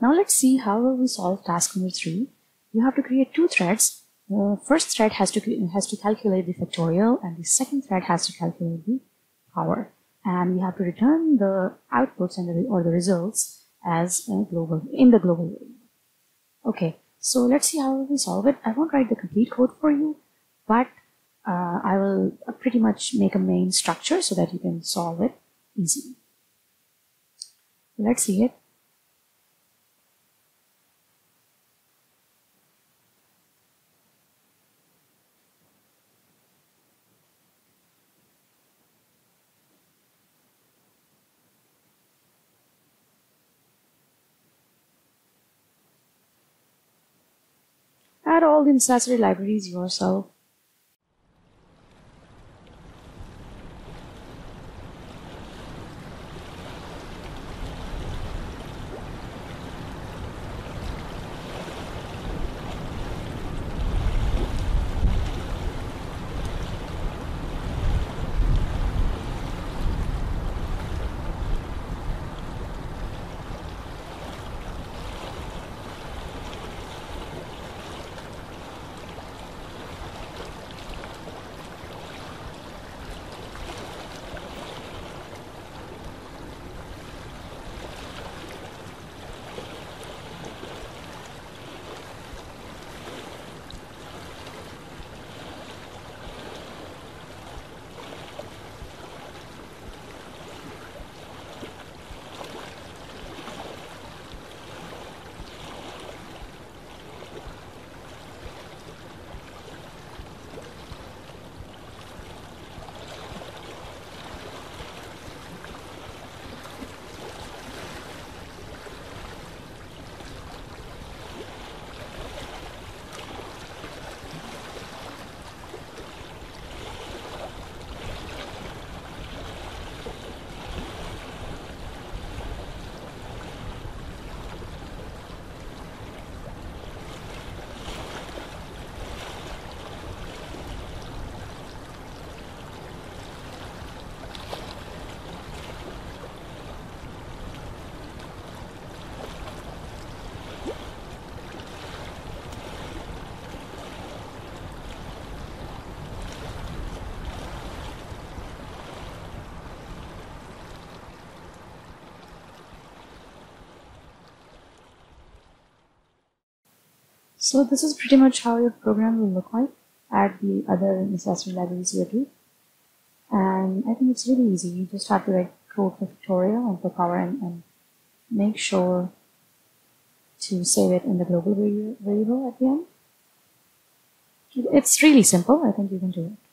Now let's see how we solve task number three. You have to create two threads. The first thread has to, has to calculate the factorial and the second thread has to calculate the power. And we have to return the outputs and the, or the results as a global in the global variable. Okay, so let's see how we solve it. I won't write the complete code for you, but uh, I will pretty much make a main structure so that you can solve it easily. Let's see it. Add all the necessary libraries yourself So this is pretty much how your program will look like. Add the other necessary libraries here too. And I think it's really easy. You just have to write code for factorial and for power and, and make sure to save it in the global variable at the end. It's really simple. I think you can do it.